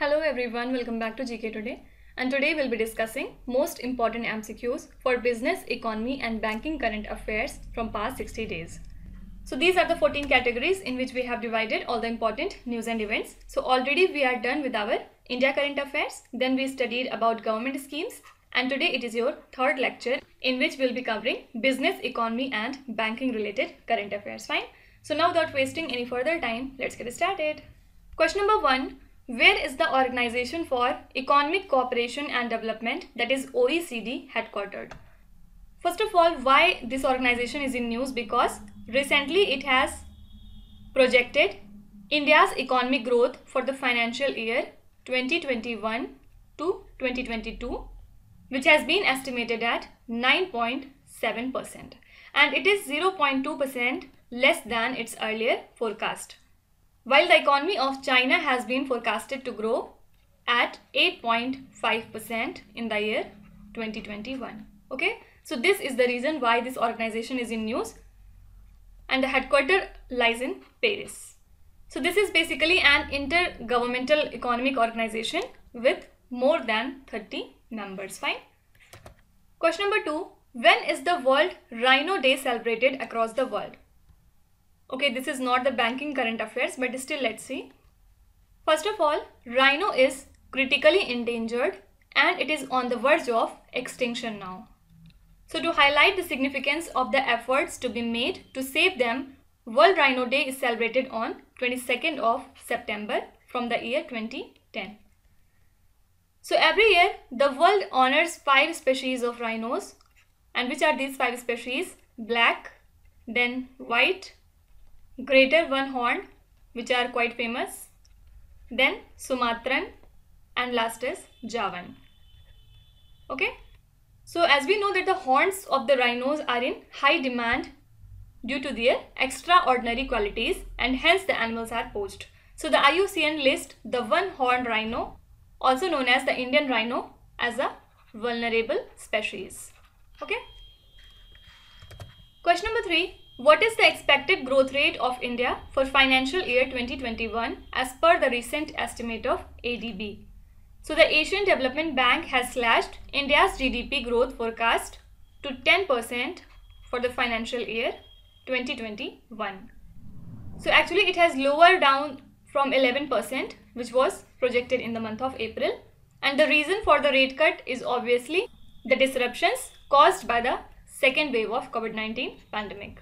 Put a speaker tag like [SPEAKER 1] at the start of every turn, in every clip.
[SPEAKER 1] Hello everyone, welcome back to GK Today. And today we'll be discussing most important MCQs for business, economy and banking current affairs from past 60 days. So these are the 14 categories in which we have divided all the important news and events. So already we are done with our India current affairs. Then we studied about government schemes and today it is your third lecture in which we'll be covering business, economy and banking related current affairs. Fine. So now without wasting any further time, let's get started. Question number one. Where is the Organization for Economic Cooperation and Development that is OECD headquartered? First of all, why this organization is in news? Because recently it has projected India's economic growth for the financial year 2021 to 2022 which has been estimated at 9.7% and it is 0.2% less than its earlier forecast. While the economy of China has been forecasted to grow at 8.5% in the year 2021. Okay, so this is the reason why this organization is in news and the headquarter lies in Paris. So this is basically an intergovernmental economic organization with more than 30 members. Fine. Question number two. When is the World Rhino Day celebrated across the world? Okay, this is not the banking current affairs, but still let's see. First of all, rhino is critically endangered and it is on the verge of extinction now. So to highlight the significance of the efforts to be made to save them, World Rhino Day is celebrated on 22nd of September from the year 2010. So every year, the world honors five species of rhinos. And which are these five species? Black, then white, greater one horn which are quite famous. Then Sumatran and last is Javan. Okay? So as we know that the horns of the rhinos are in high demand due to their extraordinary qualities and hence the animals are poached. So the IUCN lists the one horned rhino also known as the Indian rhino as a vulnerable species. Okay? Question number 3 what is the expected growth rate of India for financial year 2021 as per the recent estimate of ADB? So the Asian Development Bank has slashed India's GDP growth forecast to 10% for the financial year 2021. So actually it has lowered down from 11% which was projected in the month of April and the reason for the rate cut is obviously the disruptions caused by the second wave of COVID-19 pandemic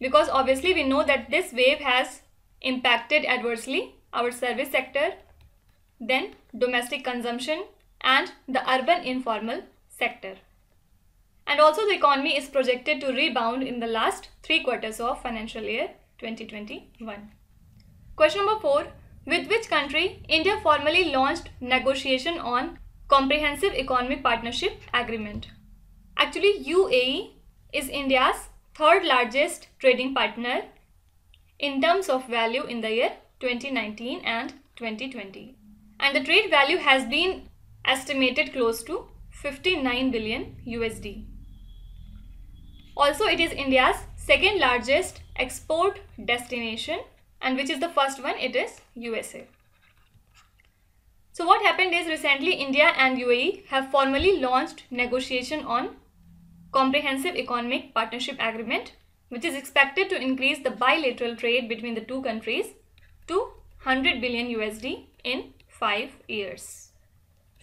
[SPEAKER 1] because obviously we know that this wave has impacted adversely our service sector, then domestic consumption and the urban informal sector. And also the economy is projected to rebound in the last three quarters of financial year 2021. Question number 4. With which country India formally launched negotiation on Comprehensive Economic Partnership Agreement? Actually UAE is India's third largest trading partner in terms of value in the year 2019 and 2020. And the trade value has been estimated close to 59 billion USD. Also, it is India's second largest export destination and which is the first one, it is USA. So what happened is recently India and UAE have formally launched negotiation on Comprehensive Economic Partnership Agreement, which is expected to increase the bilateral trade between the two countries to 100 billion USD in 5 years.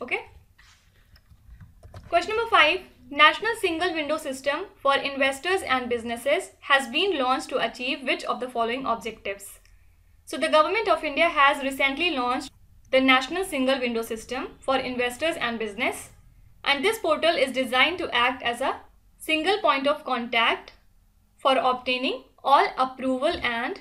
[SPEAKER 1] Okay. Question number 5. National Single Window System for Investors and Businesses has been launched to achieve which of the following objectives? So the Government of India has recently launched the National Single Window System for Investors and Business and this portal is designed to act as a single point of contact for obtaining all approval and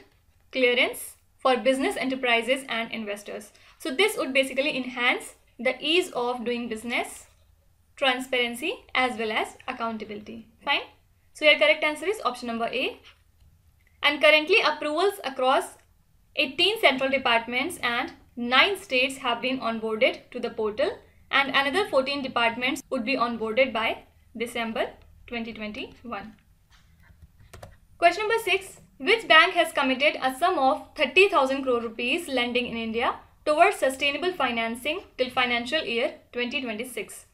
[SPEAKER 1] clearance for business enterprises and investors. So this would basically enhance the ease of doing business, transparency as well as accountability. Fine. So your correct answer is option number A. And currently approvals across 18 central departments and 9 states have been onboarded to the portal and another 14 departments would be onboarded by December 2021. Question number 6. Which bank has committed a sum of 30,000 crore rupees lending in India towards sustainable financing till financial year 2026.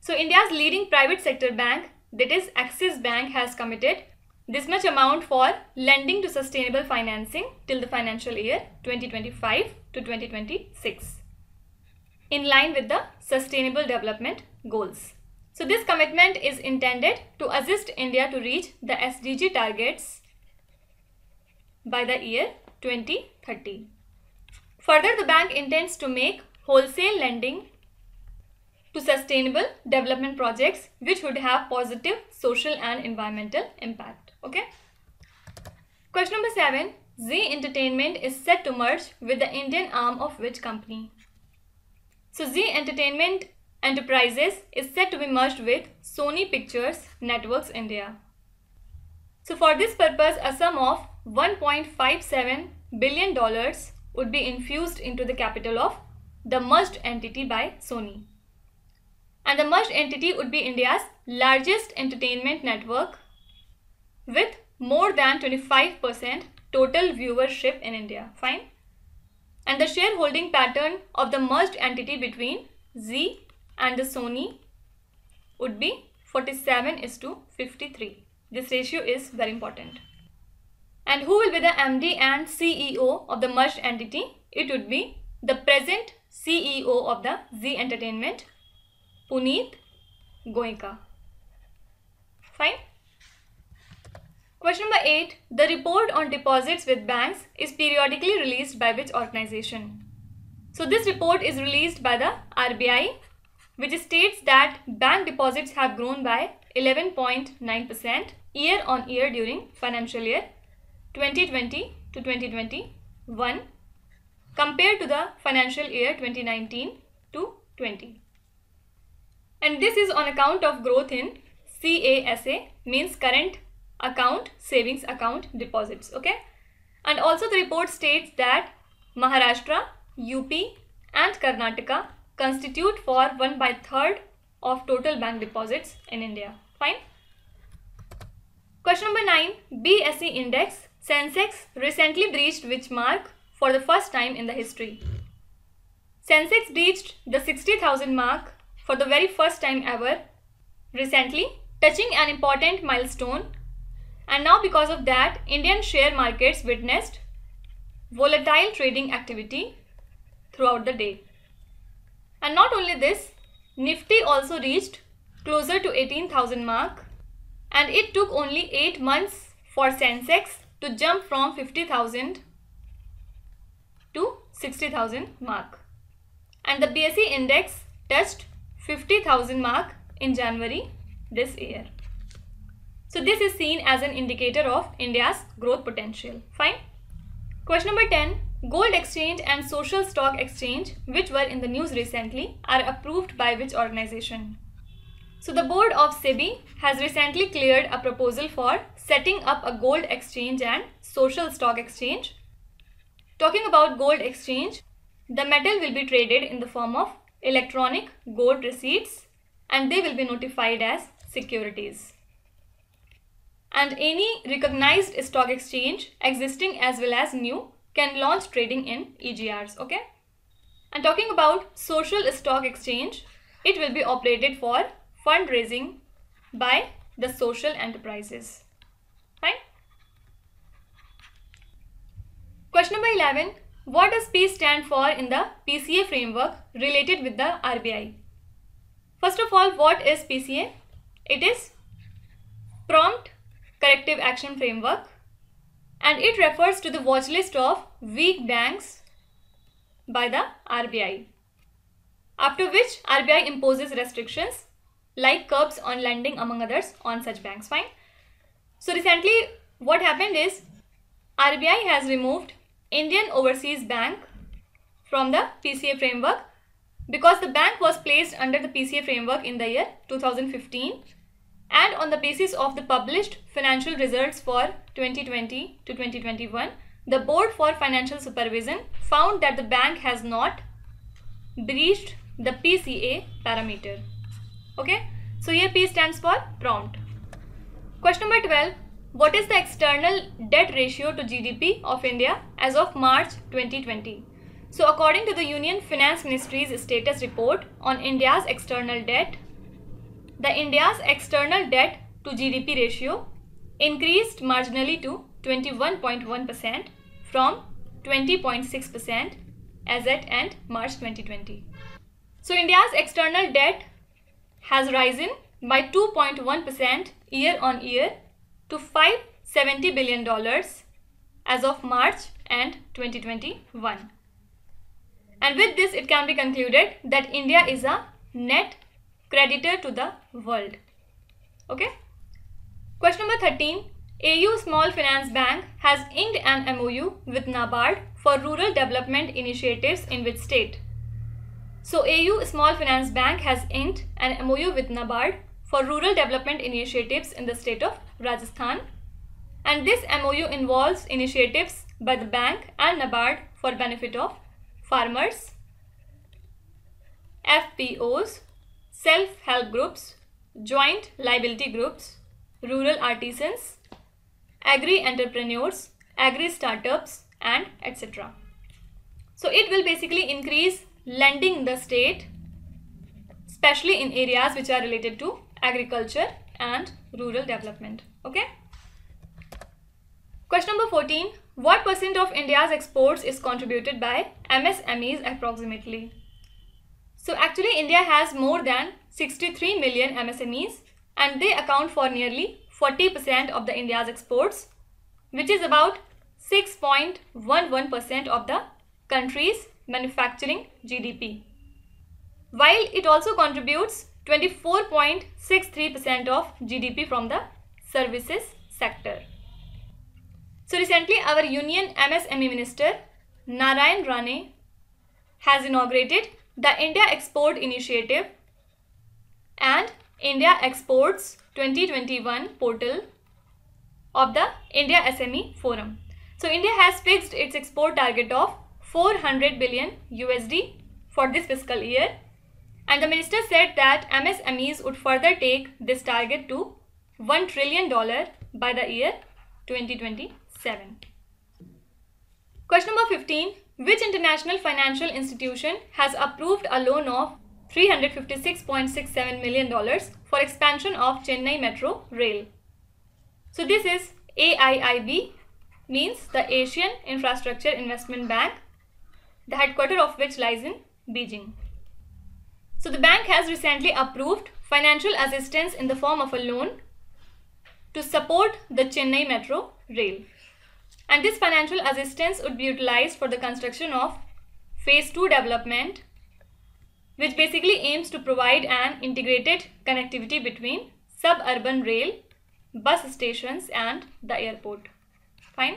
[SPEAKER 1] So India's leading private sector bank that is Axis Bank has committed this much amount for lending to sustainable financing till the financial year 2025 to 2026 in line with the sustainable development goals. So this commitment is intended to assist India to reach the SDG targets by the year 2030. Further, the bank intends to make wholesale lending to sustainable development projects which would have positive social and environmental impact. Okay. Question number 7. Zee Entertainment is set to merge with the Indian arm of which company? So Zee Entertainment Enterprises is set to be merged with Sony Pictures Networks India. So for this purpose, a sum of $1.57 billion would be infused into the capital of the merged entity by Sony. And the merged entity would be India's largest entertainment network with more than 25% total viewership in India. Fine. And the shareholding pattern of the merged entity between Zee and the Sony would be 47 is to 53. This ratio is very important. And who will be the MD and CEO of the merged entity? It would be the present CEO of the Zee Entertainment, Puneet Goenka. Fine. Question number 8. The report on deposits with banks is periodically released by which organization? So this report is released by the RBI which states that bank deposits have grown by 11.9% year on year during financial year 2020 to 2021 compared to the financial year 2019 to 20. And this is on account of growth in CASA means current account savings account deposits okay and also the report states that Maharashtra, UP and Karnataka constitute for 1 by third of total bank deposits in India. Fine. Question number 9. BSE index Sensex recently breached which mark for the first time in the history? Sensex breached the 60,000 mark for the very first time ever recently touching an important milestone and now because of that Indian share markets witnessed volatile trading activity throughout the day. And not only this, Nifty also reached closer to 18,000 mark and it took only 8 months for Sensex to jump from 50,000 to 60,000 mark. And the BSE index touched 50,000 mark in January this year. So this is seen as an indicator of India's growth potential. Fine. Question number 10. Gold Exchange and Social Stock Exchange, which were in the news recently, are approved by which organization? So the board of SEBI has recently cleared a proposal for setting up a gold exchange and social stock exchange. Talking about gold exchange, the metal will be traded in the form of electronic gold receipts and they will be notified as securities. And any recognized stock exchange existing as well as new can launch trading in EGRs. Okay. And talking about social stock exchange, it will be operated for fundraising by the social enterprises. Fine. Question number 11. What does P stand for in the PCA framework related with the RBI? First of all, what is PCA? It is Prompt Corrective Action Framework and it refers to the watch list of weak banks by the RBI. After which RBI imposes restrictions like curbs on lending among others on such banks. Fine. So recently what happened is RBI has removed Indian Overseas Bank from the PCA framework because the bank was placed under the PCA framework in the year 2015 and on the basis of the published financial results for 2020 to 2021, the Board for Financial Supervision found that the bank has not breached the PCA parameter. Okay, so here P stands for prompt. Question number 12. What is the external debt ratio to GDP of India as of March 2020? So according to the Union Finance Ministry's status report on India's external debt, the India's external debt to GDP ratio increased marginally to 21.1% from 20.6% as at end March 2020. So India's external debt has risen by 2.1% year on year to 570 billion dollars as of March and 2021. And with this it can be concluded that India is a net creditor to the world. Okay. Question number 13. AU Small Finance Bank has inked an MOU with NABARD for rural development initiatives in which state? So AU Small Finance Bank has inked an MOU with NABARD for rural development initiatives in the state of Rajasthan. And this MOU involves initiatives by the bank and NABARD for benefit of farmers, FPOs, self-help groups, joint liability groups, rural artisans, agri-entrepreneurs, agri-startups and etc. So it will basically increase lending the state especially in areas which are related to agriculture and rural development. Okay. Question number 14. What percent of India's exports is contributed by MSMEs approximately? So actually India has more than 63 million MSMEs and they account for nearly 40% of the India's exports which is about 6.11% of the country's manufacturing GDP. While it also contributes 24.63% of GDP from the services sector. So recently our Union MSME Minister Narayan Rane has inaugurated the India Export Initiative and India Exports 2021 portal of the India SME Forum. So India has fixed its export target of 400 billion USD for this fiscal year and the minister said that MSMEs would further take this target to 1 trillion dollar by the year 2027. Question number 15 which international financial institution has approved a loan of $356.67 million for expansion of Chennai Metro Rail? So this is AIIB means the Asian Infrastructure Investment Bank, the headquarter of which lies in Beijing. So the bank has recently approved financial assistance in the form of a loan to support the Chennai Metro Rail and this financial assistance would be utilized for the construction of phase 2 development which basically aims to provide an integrated connectivity between suburban rail, bus stations and the airport. Fine.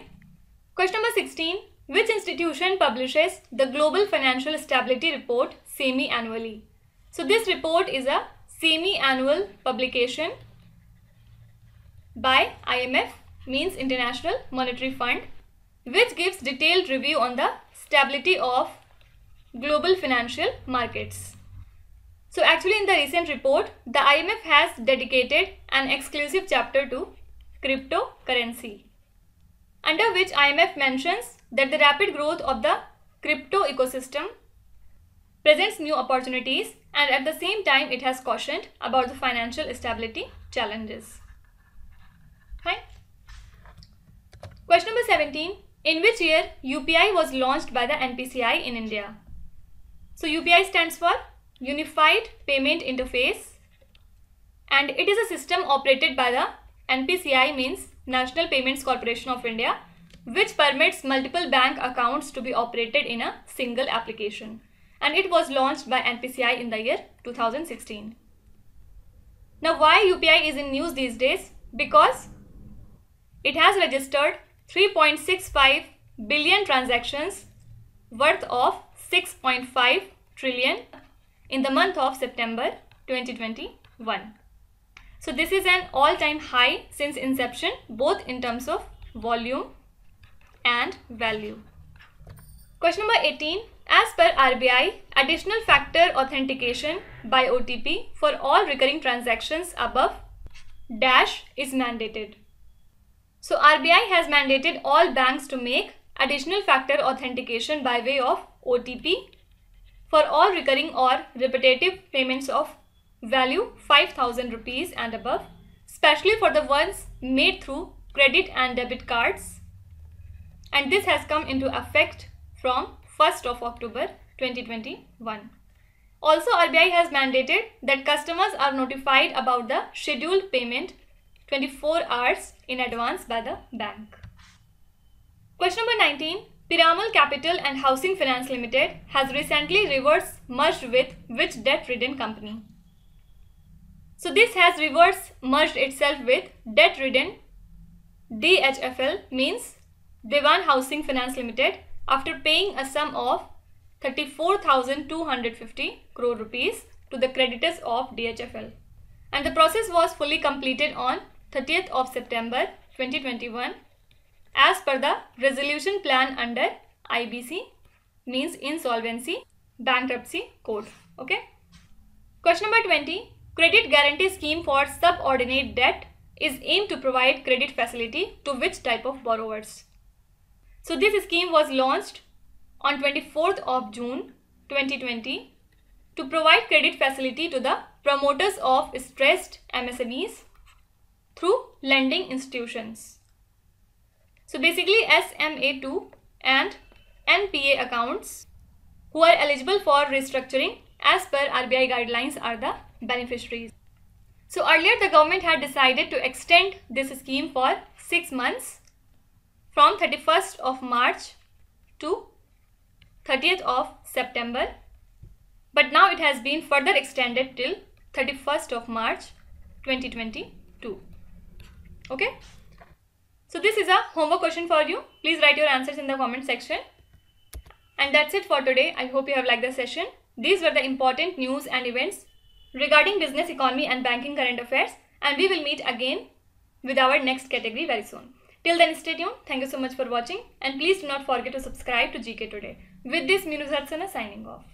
[SPEAKER 1] Question number 16. Which institution publishes the Global Financial Stability Report semi-annually? So this report is a semi-annual publication by IMF means International Monetary Fund which gives detailed review on the stability of global financial markets. So actually in the recent report, the IMF has dedicated an exclusive chapter to cryptocurrency under which IMF mentions that the rapid growth of the crypto ecosystem presents new opportunities and at the same time it has cautioned about the financial stability challenges. Fine. Question number 17. In which year UPI was launched by the NPCI in India? So UPI stands for Unified Payment Interface and it is a system operated by the NPCI means National Payments Corporation of India which permits multiple bank accounts to be operated in a single application and it was launched by NPCI in the year 2016. Now why UPI is in news these days? Because it has registered 3.65 billion transactions worth of 6.5 trillion in the month of September 2021. So this is an all-time high since inception both in terms of volume and value. Question number 18. As per RBI, additional factor authentication by OTP for all recurring transactions above dash is mandated. So RBI has mandated all banks to make additional factor authentication by way of OTP for all recurring or repetitive payments of value 5000 rupees and above, especially for the ones made through credit and debit cards. And this has come into effect from 1st of October 2021. Also, RBI has mandated that customers are notified about the scheduled payment 24 hours in advance by the bank. Question number 19. Piramal Capital and Housing Finance Limited has recently reverse merged with which debt-ridden company? So this has reverse merged itself with debt-ridden DHFL means Dewan Housing Finance Limited after paying a sum of 34,250 crore rupees to the creditors of DHFL. And the process was fully completed on 30th of September 2021 as per the resolution plan under IBC means insolvency bankruptcy code. Okay. Question number 20. Credit guarantee scheme for subordinate debt is aimed to provide credit facility to which type of borrowers? So this scheme was launched on 24th of June 2020 to provide credit facility to the promoters of stressed MSMEs through lending institutions. So basically SMA2 and NPA accounts who are eligible for restructuring as per RBI guidelines are the beneficiaries. So earlier the government had decided to extend this scheme for 6 months from 31st of March to 30th of September but now it has been further extended till 31st of March 2022. Okay. So this is a homework question for you. Please write your answers in the comment section. And that's it for today. I hope you have liked the session. These were the important news and events regarding business, economy and banking current affairs. And we will meet again with our next category very soon. Till then stay tuned. Thank you so much for watching. And please do not forget to subscribe to GK Today. With this, Minu Zarsana signing off.